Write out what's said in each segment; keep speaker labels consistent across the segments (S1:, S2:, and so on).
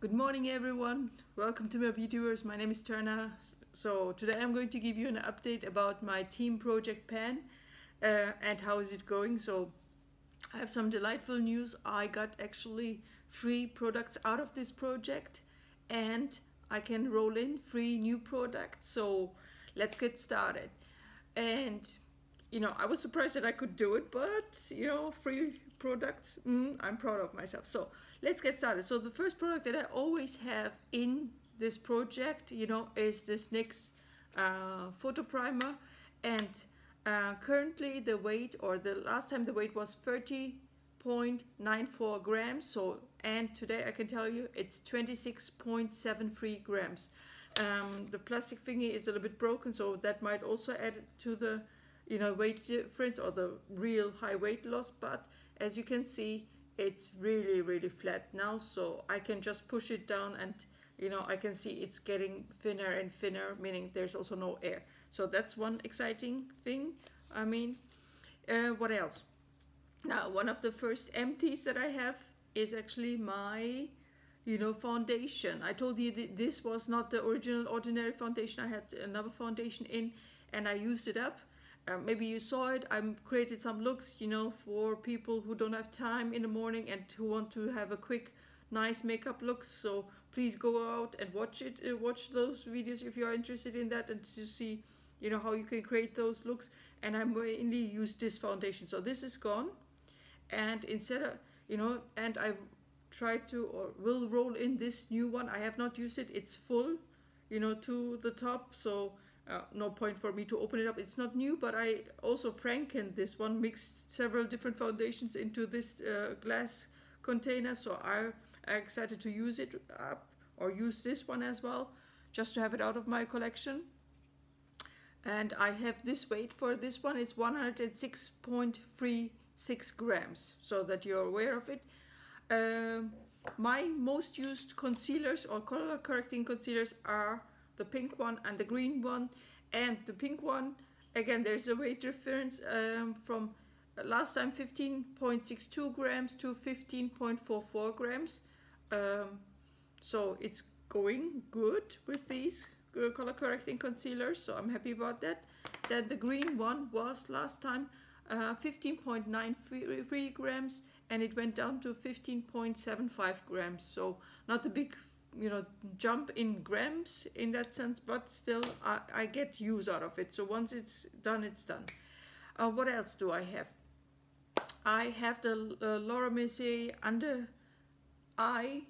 S1: Good morning, everyone. Welcome to my Beautyverse. My name is Turna. So today I'm going to give you an update about my team project PAN uh, and how is it going. So I have some delightful news. I got actually free products out of this project and I can roll in free new products. So let's get started. And you know, I was surprised that I could do it, but you know, free products, mm, I'm proud of myself. So let's get started. So the first product that I always have in this project, you know, is this NYX uh, photo primer. And uh, currently the weight, or the last time the weight was 30.94 grams. So, and today I can tell you it's 26.73 grams. Um, the plastic thingy is a little bit broken, so that might also add to the you know weight difference or the real high weight loss but as you can see it's really really flat now so I can just push it down and you know I can see it's getting thinner and thinner meaning there's also no air. So that's one exciting thing I mean. Uh, what else? Now one of the first empties that I have is actually my you know foundation. I told you this was not the original ordinary foundation. I had another foundation in and I used it up uh, maybe you saw it. I created some looks you know for people who don't have time in the morning and who want to have a quick nice makeup look. So please go out and watch it uh, watch those videos if you are interested in that and to see you know how you can create those looks. And I mainly use this foundation. So this is gone. And instead of you know and I tried to or will roll in this new one. I have not used it. It's full you know to the top. So uh, no point for me to open it up. It's not new, but I also frankened this one, mixed several different foundations into this uh, glass container. So I'm excited to use it up or use this one as well, just to have it out of my collection. And I have this weight for this one. It's 106.36 grams, so that you're aware of it. Uh, my most used concealers or color correcting concealers are the pink one and the green one. And the pink one again there's a weight difference um, from uh, last time 15.62 grams to 15.44 grams. Um, so it's going good with these uh, color correcting concealers so I'm happy about that. Then the green one was last time uh, 15.93 grams and it went down to 15.75 grams. So not a big you know jump in grams in that sense but still I, I get use out of it. So once it's done it's done. Uh, what else do I have? I have the uh, Laura Mercier under eye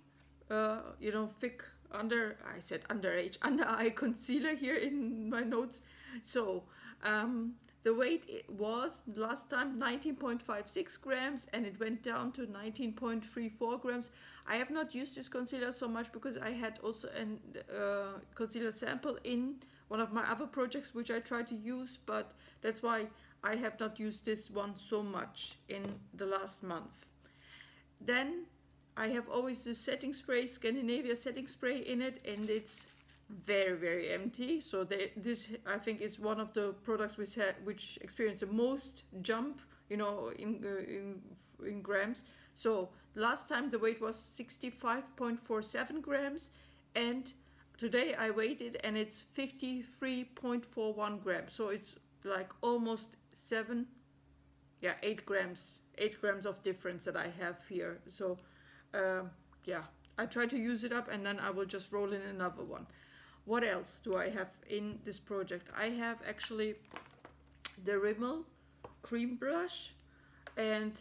S1: uh, you know thick under I said underage under eye concealer here in my notes. So um, the weight was last time 19.56 grams and it went down to 19.34 grams. I have not used this concealer so much because I had also a uh, concealer sample in one of my other projects which I tried to use but that's why I have not used this one so much in the last month. Then I have always the setting spray, Skindinavia setting spray in it and it's very very empty. So they, this I think is one of the products which had which experienced the most jump you know in uh, in in grams. So last time the weight was 65.47 grams and today I weighed it and it's 53.41 grams. So it's like almost seven yeah eight grams eight grams of difference that I have here. So um, yeah I try to use it up and then I will just roll in another one what else do I have in this project? I have actually the Rimmel cream brush and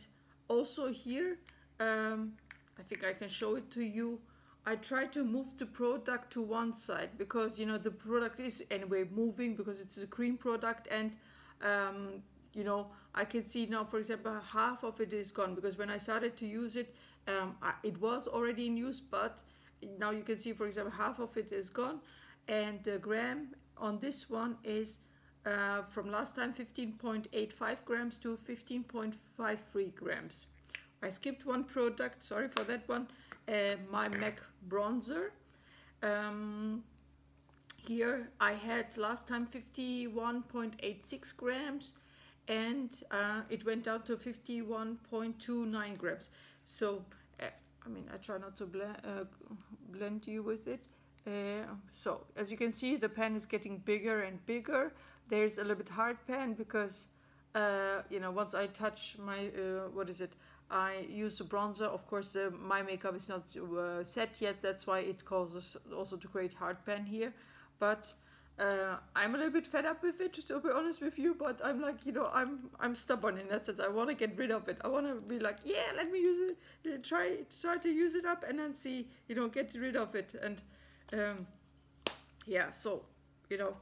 S1: also here um, I think I can show it to you I try to move the product to one side because you know the product is anyway moving because it's a cream product and um, you know I can see now for example half of it is gone because when I started to use it um, I, it was already in use but now you can see for example half of it is gone and the gram on this one is uh, from last time 15.85 grams to 15.53 grams. I skipped one product, sorry for that one, uh, my MAC bronzer. Um, here I had last time 51.86 grams and uh, it went down to 51.29 grams. So uh, I mean, I try not to uh, blend you with it. Uh, so, as you can see, the pan is getting bigger and bigger. There's a little bit hard pan because, uh, you know, once I touch my, uh, what is it, I use the bronzer. Of course, my makeup is not uh, set yet. That's why it causes also to create hard pan here. But uh, I'm a little bit fed up with it, to be honest with you. But I'm like, you know, I'm I'm stubborn in that sense. I want to get rid of it. I want to be like, yeah, let me use it. Try try to use it up and then see, you know, get rid of it. And um, yeah, so you know,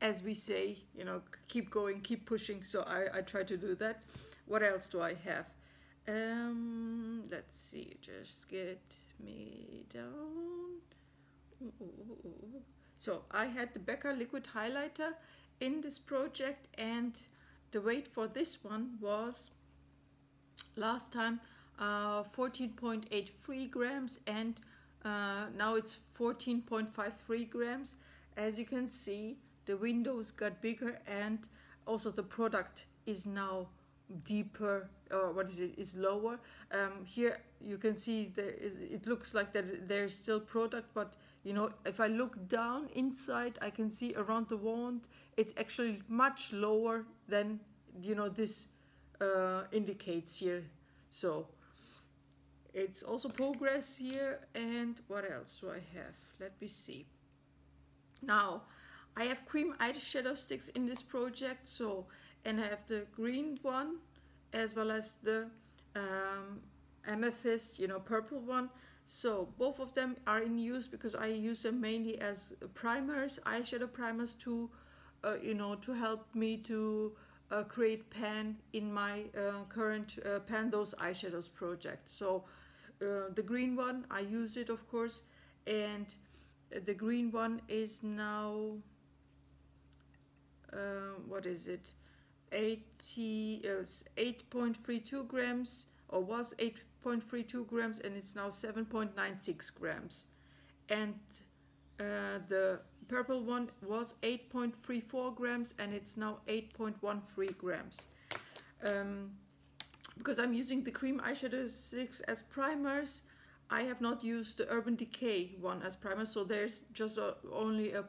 S1: as we say, you know, keep going, keep pushing. So I I try to do that. What else do I have? Um, let's see. Just get me down. Ooh, so I had the Becca liquid highlighter in this project and the weight for this one was last time uh, 14.83 grams and uh, now it's 14.53 grams. As you can see the windows got bigger and also the product is now deeper or what is it is lower um, here you can see there is it looks like that there's still product but you know if I look down inside I can see around the wand it's actually much lower than you know this uh, indicates here so it's also progress here and what else do I have? Let me see. Now I have cream eyeshadow sticks in this project so and I have the green one as well as the um, amethyst you know purple one. So both of them are in use because I use them mainly as primers, eyeshadow primers to, uh, you know, to help me to uh, create pan in my uh, current uh, Pan Those Eyeshadows project. So uh, the green one, I use it of course, and the green one is now, uh, what is it, 80, 8.32 grams or was 8.32 grams and it's now 7.96 grams. And uh, the purple one was 8.34 grams and it's now 8.13 grams. Um, because I'm using the cream eyeshadow 6 as primers, I have not used the Urban Decay one as primer, so there's just a, only a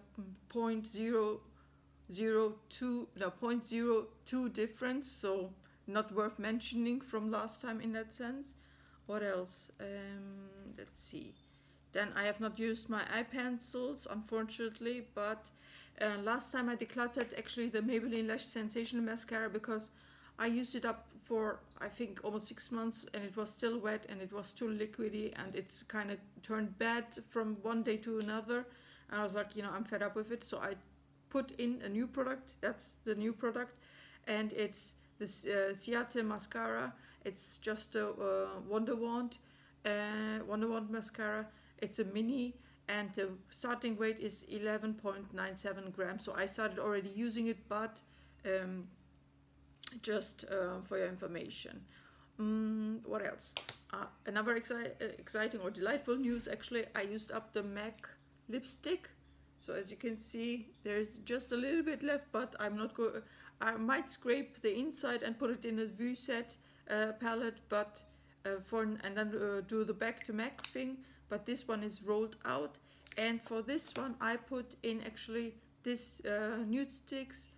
S1: 0.002, no, 0.02 difference, so not worth mentioning from last time in that sense. What else? Um, let's see. Then I have not used my eye pencils unfortunately but uh, last time I decluttered actually the Maybelline Lash Sensational Mascara because I used it up for I think almost six months and it was still wet and it was too liquidy and it's kind of turned bad from one day to another. And I was like you know I'm fed up with it. So I put in a new product. That's the new product. And it's this uh, Ciate mascara. It's just a uh, Wonder Wand, uh, Wonder Wand mascara. It's a mini and the starting weight is 11.97 grams. So I started already using it, but um, just uh, for your information. Mm, what else? Uh, another exci uh, exciting or delightful news actually, I used up the MAC lipstick. So as you can see, there's just a little bit left, but I'm not going. I might scrape the inside and put it in a view set uh, palette, but uh, for and then uh, do the back to MAC thing. But this one is rolled out, and for this one I put in actually this uh, sticks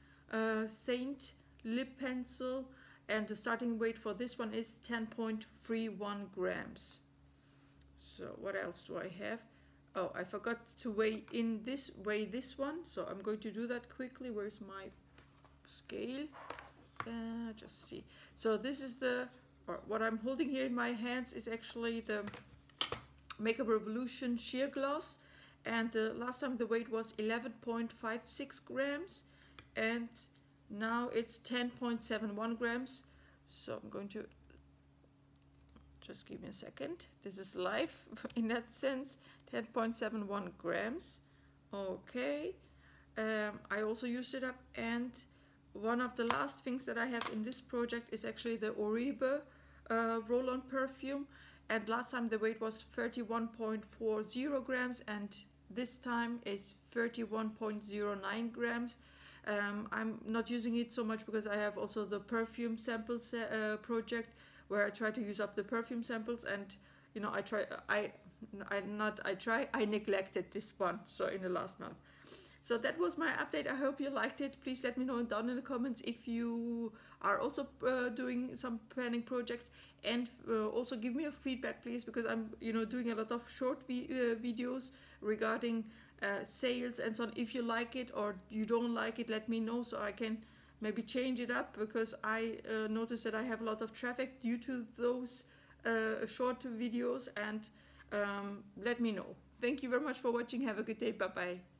S1: Saint lip pencil, and the starting weight for this one is 10.31 grams. So what else do I have? Oh, I forgot to weigh in this weigh this one, so I'm going to do that quickly. Where's my scale? Uh, just see. So this is the, what I'm holding here in my hands is actually the Makeup Revolution Sheer Gloss. And the last time the weight was 11.56 grams. And now it's 10.71 grams. So I'm going to, just give me a second. This is life in that sense, 10.71 grams. Okay. Um, I also used it up and one of the last things that I have in this project is actually the Oribe uh, roll-on perfume and last time the weight was 31.40 grams and this time is 31.09 grams um, I'm not using it so much because I have also the perfume samples uh, project where I try to use up the perfume samples and you know, I try, I, I not, I try, I neglected this one. So in the last month. So that was my update. I hope you liked it. Please let me know down in the comments if you are also uh, doing some panning projects, and uh, also give me a feedback, please, because I'm you know doing a lot of short vi- uh, videos regarding uh, sales and so on. If you like it or you don't like it, let me know so I can maybe change it up because I uh, noticed that I have a lot of traffic due to those uh, short videos and um, let me know. Thank you very much for watching. Have a good day. Bye bye.